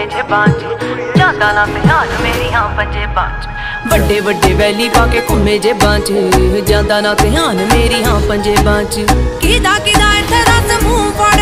ਪਾ ਜੇ ਬਾਂਝ ਜਾਂਦਾ ਨਾ ਧਿਆਨ ਮੇਰੀਆਂ ਪੰਜੇ ਬਾਂਝ ਵੱਡੇ ਵੱਡੇ ਵੈਲੀ ਪਾ ਕੇ ਘੁੰਮੇ ਜੇ ਬਾਂਚ ਜਾਂਦਾ ਨਾ ਧਿਆਨ ਮੇਰੀ ਹਾਂ ਪੰਜੇ। ਬਾਂਚ ਕਿਦਾ ਕਿਦਾ ਇੱਥੇ ਰਸ ਮੂੰਹ ਫੜ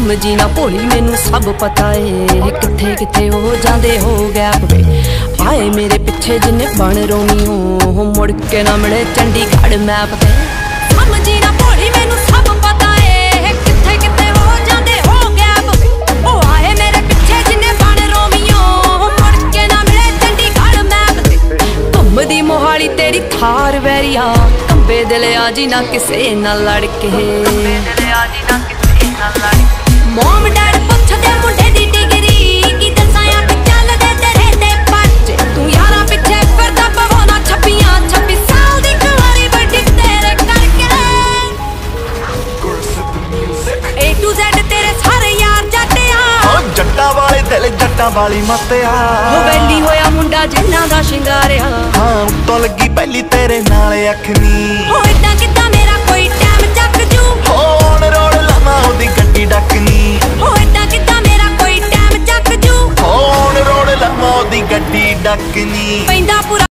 ਸਮਝੀ ਨਾ ਭੋਲੀ, ਮੈਨੂੰ ਸਭ ਪਤਾ ਏ। ਕਿੱਥੇ ਕਿੱਥੇ ਹੋ ਜਾਂਦੇ ਹੋ ਗੈਪ ਵੇ। ਆਏ ਮੇਰੇ ਪਿੱਛੇ ਜਿੰਨੇ ਬਣ ਰੋਮੀ ਹੋ ਮੁੜ ਕੇ ਨਾ ਮਿਲੇ ਚੰਡੀਗੜ੍ਹ ਮੈਪ ਤੇ। ਸਮਝੀ ਨਾ ਭੋਲੀ, ਮੈਨੂੰ ਸਭ ਪਤਾ ਏ। ਕਿੱਥੇ ਕਿੱਥੇ ਹੋ ਜਾਂਦੇ ਹੋ ਗੈਪ ਉਹ ਆਏ ਮੇਰੇ ਪਿੱਛੇ ਜਿੰਨੇ ਬਣ ਰੋਮੀਓ ਮੁੜ ਕੇ ਨਾ ਮਿਲੇ ਚੰਡੀਗੜ੍ਹ ਮੈਪ ਤੇ। ਘੁੰਮਦੀ ਮੋਹਾਲੀ ਤੇਰੀ ਥਾਰ ਵੈਰੀਆ। ਕੰਬੇ ਦਿਲ ਆ ਜੀ ਨਾ ਕਿਸੇ ਨਾਲ ਲੜ ਕੇ ਦਿਲ ਆ ਜੀ ਨਾ ਵਾਲੇ ਜੱਟਾਂ ਵਾਲੀ ਮੱਤਿਆ। ਹੋ ਵੈਲੀ ਹੋਇਆ ਮੁੰਡਾ ਜਿੰਨਾ ਦਾ ਸ਼ਿੰਗਾਰਿਆ। ਹਾਂ ਉੱਤੋਂ ਲੱਗੀ ਪਹਿਲੀ ਤੇਰੇ ਨਾਲ ਅੱਖਨੀ ਹੋ ਇਦਾਂ ਕਿਦਾਂ ਮੇਰਾ ਕੋਈ ਟਾਈਮ ਚੱਕ ਜੂ? ਹੋਣ ਰੋੜ ਲਾਵਾਂ ਉਹਦੀ ਗੱਡੀ ਡੱਕਨੀ। ਹੋ ਇਦਾਂ ਕਿਦਾਂ ਮੇਰਾ ਕੋਈ ਟਾਈਮ ਚੱਕ ਜੂ? ਹੋਣ ਰੋੜ ਲਾਵਾਂ ਉਹਦੀ ਗੱਡੀ ਡੱਕਨੀ। ਪੈਂਦਾ